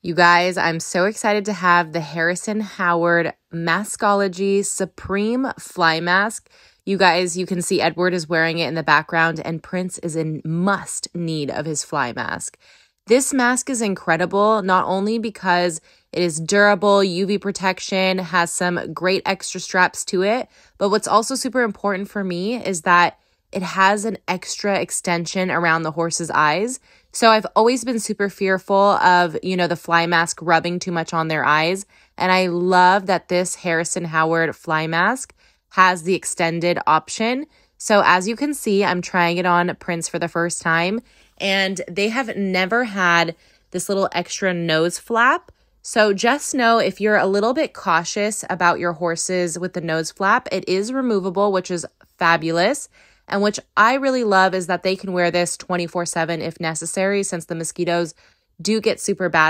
You guys, I'm so excited to have the Harrison Howard Maskology Supreme Fly Mask. You guys, you can see Edward is wearing it in the background, and Prince is in must need of his fly mask. This mask is incredible, not only because it is durable, UV protection, has some great extra straps to it, but what's also super important for me is that it has an extra extension around the horse's eyes. So I've always been super fearful of, you know, the fly mask rubbing too much on their eyes. And I love that this Harrison Howard fly mask has the extended option. So as you can see, I'm trying it on Prince for the first time and they have never had this little extra nose flap. So just know if you're a little bit cautious about your horses with the nose flap, it is removable, which is fabulous. And which I really love is that they can wear this 24 7 if necessary, since the mosquitoes do get super bad